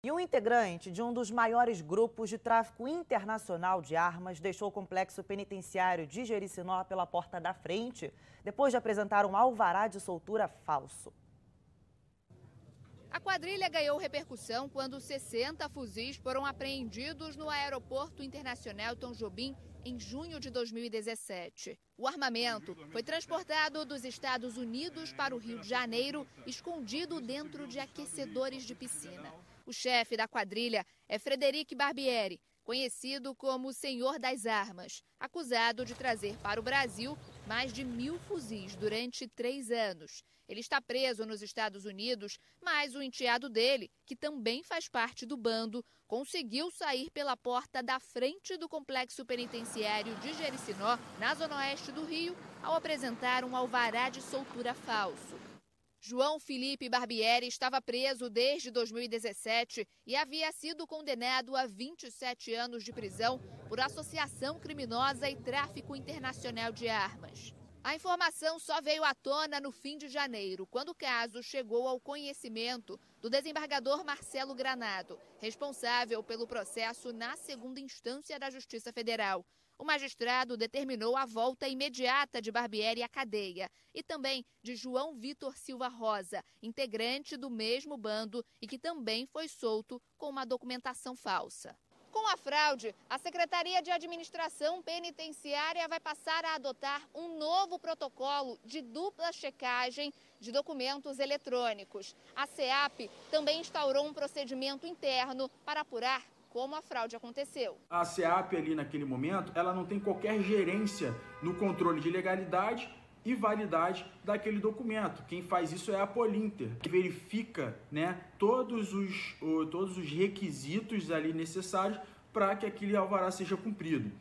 E um integrante de um dos maiores grupos de tráfico internacional de armas deixou o complexo penitenciário de Jericinó pela porta da frente, depois de apresentar um alvará de soltura falso. A quadrilha ganhou repercussão quando 60 fuzis foram apreendidos no Aeroporto Internacional Tom Jobim em junho de 2017. O armamento foi transportado dos Estados Unidos para o Rio de Janeiro, escondido dentro de aquecedores de piscina. O chefe da quadrilha é Frederic Barbieri, conhecido como o Senhor das Armas, acusado de trazer para o Brasil mais de mil fuzis durante três anos. Ele está preso nos Estados Unidos, mas o enteado dele, que também faz parte do bando, conseguiu sair pela porta da frente do complexo penitenciário de Jericinó, na zona oeste do Rio, ao apresentar um alvará de soltura falso. João Felipe Barbieri estava preso desde 2017 e havia sido condenado a 27 anos de prisão por associação criminosa e tráfico internacional de armas. A informação só veio à tona no fim de janeiro, quando o caso chegou ao conhecimento do desembargador Marcelo Granado, responsável pelo processo na segunda instância da Justiça Federal. O magistrado determinou a volta imediata de Barbieri à cadeia e também de João Vitor Silva Rosa, integrante do mesmo bando e que também foi solto com uma documentação falsa. Com a fraude, a Secretaria de Administração Penitenciária vai passar a adotar um novo protocolo de dupla checagem de documentos eletrônicos. A CEAP também instaurou um procedimento interno para apurar como a fraude aconteceu. A SEAP ali naquele momento, ela não tem qualquer gerência no controle de legalidade e validade daquele documento. Quem faz isso é a Polinter, que verifica né, todos, os, todos os requisitos ali necessários para que aquele alvará seja cumprido.